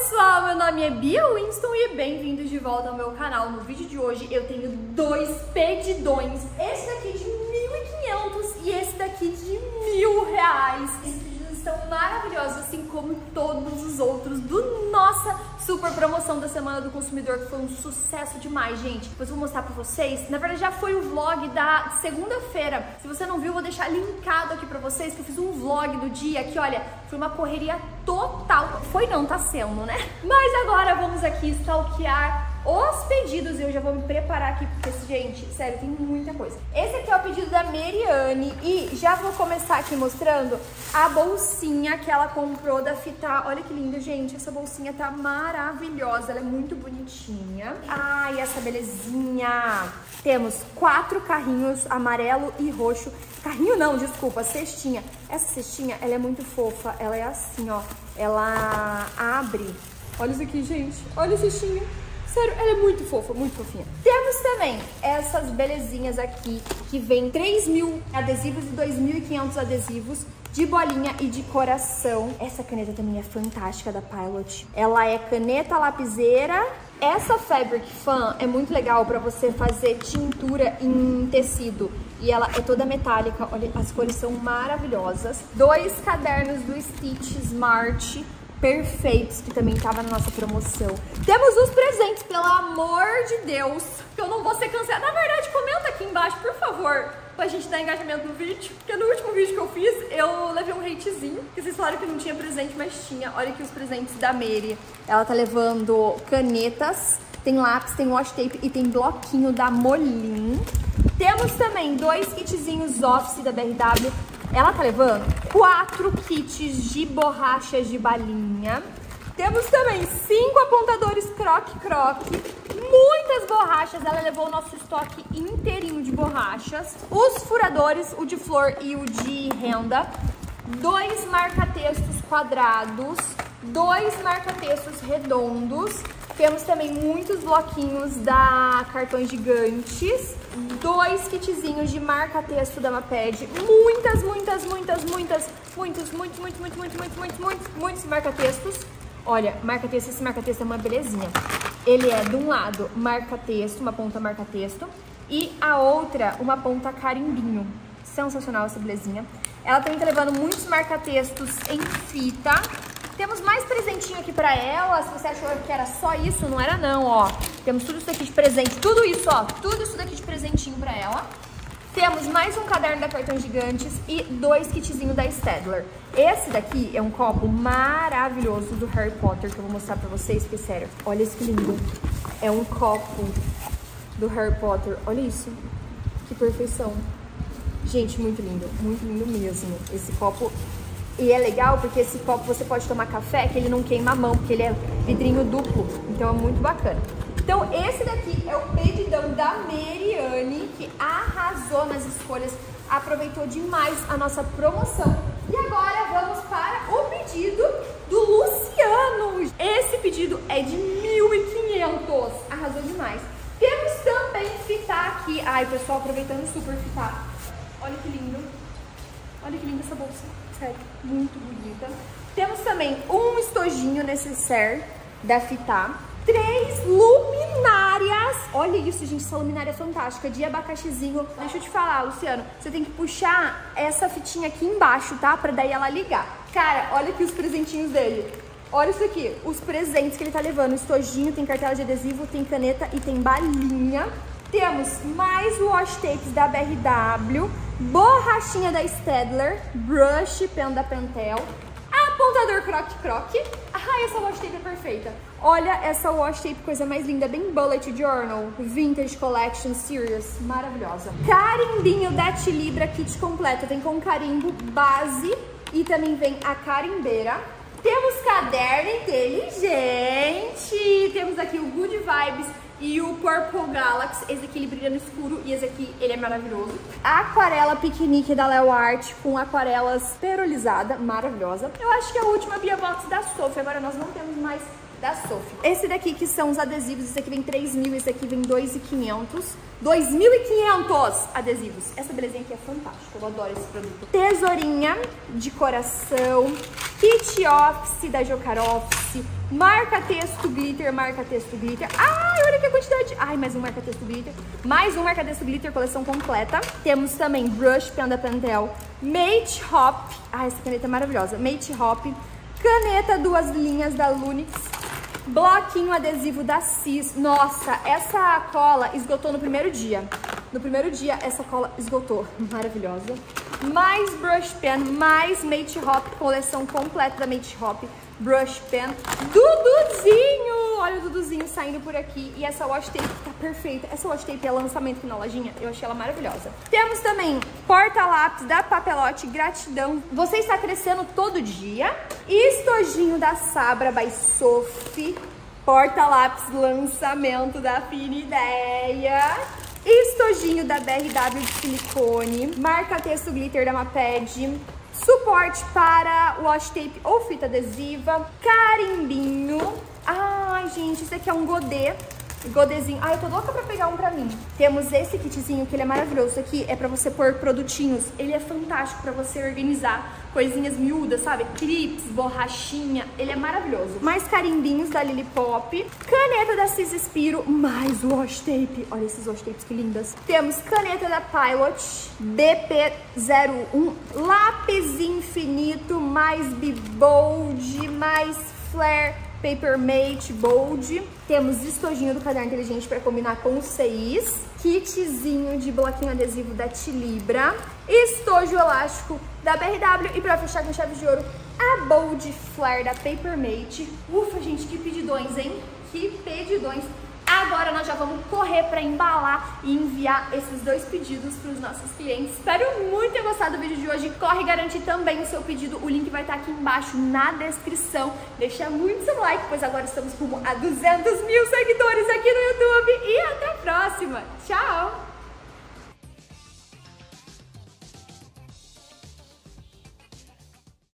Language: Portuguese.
pessoal, meu nome é Bia Winston e bem-vindos de volta ao meu canal. No vídeo de hoje eu tenho dois pedidões, esse daqui de 1.500 e esse daqui de mil reais. Esses pedidos estão maravilhosos, assim como todos os outros do nossa super promoção da Semana do Consumidor, que foi um sucesso demais, gente. Depois eu vou mostrar pra vocês. Na verdade, já foi o vlog da segunda-feira. Se você não viu, eu vou deixar linkado aqui pra vocês, que eu fiz um vlog do dia que, olha, foi uma correria total. Foi não, tá sendo, né? Mas agora vamos aqui stalkear os pedidos eu já vou me preparar aqui, porque, gente, sério, tem muita coisa. Esse aqui é o pedido da Meriane e já vou começar aqui mostrando a bolsinha que ela comprou da Fita. Olha que linda, gente, essa bolsinha tá maravilhosa, ela é muito bonitinha. Ai, essa belezinha! Temos quatro carrinhos, amarelo e roxo. Carrinho não, desculpa, cestinha. Essa cestinha, ela é muito fofa, ela é assim, ó, ela abre. Olha isso aqui, gente, olha a cestinha. Sério, ela é muito fofa, muito fofinha. Temos também essas belezinhas aqui, que vem 3 mil adesivos e 2.500 adesivos de bolinha e de coração. Essa caneta também é fantástica da Pilot. Ela é caneta lapiseira. Essa Fabric Fan é muito legal para você fazer tintura em tecido. E ela é toda metálica, olha, as cores são maravilhosas. Dois cadernos do Stitch Smart perfeitos, que também estava na nossa promoção. Temos os presentes, pelo amor de Deus, que eu não vou ser cancelada. Na verdade, comenta aqui embaixo, por favor, pra gente dar engajamento no vídeo. Porque no último vídeo que eu fiz, eu levei um hatezinho, que vocês falaram que não tinha presente, mas tinha. Olha aqui os presentes da Mary. Ela tá levando canetas, tem lápis, tem washi tape e tem bloquinho da Molin. Temos também dois kitzinhos Office da BRW ela tá levando quatro kits de borrachas de balinha. Temos também cinco apontadores croque-croque, muitas borrachas. Ela levou o nosso estoque inteirinho de borrachas. Os furadores, o de flor e o de renda. Dois marca-textos quadrados, dois marca-textos redondos. Temos também muitos bloquinhos da Cartões Gigantes dois kitzinhos de marca-texto da Maped, muitas, muitas, muitas, muitas, muitos, muitos, muitos, muitos, muitos, muitos, muitos, muitos, muitos marca-textos. Olha, marca-texto, esse marca-texto é uma belezinha. Ele é, de um lado, marca-texto, uma ponta marca-texto, e a outra, uma ponta carimbinho. Sensacional essa belezinha. Ela também tá levando muitos marca-textos em fita, temos mais presentinho aqui pra ela. Se você achou que era só isso, não era não, ó. Temos tudo isso aqui de presente. Tudo isso, ó. Tudo isso daqui de presentinho pra ela. Temos mais um caderno da Cartão Gigantes e dois kitzinhos da Stedler. Esse daqui é um copo maravilhoso do Harry Potter que eu vou mostrar pra vocês, porque sério, olha esse que lindo. É um copo do Harry Potter. Olha isso. Que perfeição. Gente, muito lindo. Muito lindo mesmo. Esse copo e é legal porque esse copo você pode tomar café que ele não queima a mão, porque ele é vidrinho duplo. Então é muito bacana. Então esse daqui é o pedidão da Meriane, que arrasou nas escolhas, aproveitou demais a nossa promoção. E agora vamos para o pedido do Luciano. Esse pedido é de 1.500, arrasou demais. Temos também fitar aqui. Ai, pessoal, aproveitando super fitar. Olha que lindo. Olha que linda essa bolsa muito bonita. Temos também um estojinho necessaire da Fita. Três luminárias. Olha isso, gente, essa luminária fantástica, de abacaxizinho. Deixa eu te falar, Luciano, você tem que puxar essa fitinha aqui embaixo, tá? Pra daí ela ligar. Cara, olha aqui os presentinhos dele. Olha isso aqui, os presentes que ele tá levando. Estojinho, tem cartela de adesivo, tem caneta e tem balinha. Temos mais wash tapes da BRW, borrachinha da Stedler, brush pen da Pentel, apontador croque-croque. Ai, essa wash tape é perfeita. Olha essa wash tape, coisa mais linda, bem bullet journal, vintage collection series, maravilhosa. Carimbinho da Tilibra, kit completo, vem com carimbo base e também vem a carimbeira. Temos caderno inteligente, aqui o Good Vibes e o Purple Galaxy, esse aqui ele brilha no escuro e esse aqui ele é maravilhoso. A aquarela piquenique da Leo Art com aquarelas perolizada, maravilhosa. Eu acho que é a última Bia Box da Sophie, agora nós não temos mais da Sophie. Esse daqui que são os adesivos, esse aqui vem 3 mil, esse aqui vem 2.500. 2.500 adesivos. Essa belezinha aqui é fantástica, eu adoro esse produto. Tesourinha de coração, kit office da Jocar Office, Marca texto glitter, marca texto glitter. Ai, olha que quantidade. Ai, mais um marca texto glitter. Mais um marca texto glitter, coleção completa. Temos também brush Panda Pentel, Mate Hop. Ai, essa caneta é maravilhosa. Mate Hop. Caneta duas linhas da Lunix. Bloquinho adesivo da Cis. Nossa, essa cola esgotou no primeiro dia. No primeiro dia, essa cola esgotou. Maravilhosa. Mais brush pen, mais Mate Hop, coleção completa da Mate Hop. Brush pen. Duduzinho! Olha o Duduzinho saindo por aqui. E essa wash tape tá perfeita. Essa wash tape é lançamento aqui na lojinha. Eu achei ela maravilhosa. Temos também porta-lápis da Papelote Gratidão. Você está crescendo todo dia. Estojinho da Sabra by Sophie. Porta-lápis lançamento da Fina Ideia. Estojinho da BRW de silicone. Marca texto glitter da Maped. Suporte para wash tape ou fita adesiva. Carimbinho. Ai, gente, esse aqui é um godê Godezinho. Ai, eu tô louca pra pegar um pra mim. Temos esse kitzinho que ele é maravilhoso. Isso aqui é pra você pôr produtinhos. Ele é fantástico pra você organizar coisinhas miúdas, sabe? Clips, borrachinha. Ele é maravilhoso. Mais carimbinhos da Lily Pop. Caneta da Cis Spiro. Mais wash tape. Olha esses wash tapes que lindas. Temos caneta da Pilot. BP01. Lápis infinito. Mais Bibold. Mais Flare Paper Mate Bold. Temos estojinho do caderno inteligente para combinar com o CIs. Kitzinho de bloquinho adesivo da Tilibra. Estojo elástico da BRW. E para fechar com chave de ouro, a Bold Flare da Paper Mate. Ufa, gente, que pedidões, hein? Que pedidões. Agora nós já vamos correr para embalar e enviar esses dois pedidos para os nossos clientes. Espero muito ter gostado do vídeo de hoje. Corre garantir também o seu pedido. O link vai estar aqui embaixo na descrição. Deixa muito seu like, pois agora estamos rumo a 200 mil seguidores aqui no YouTube. E até a próxima. Tchau!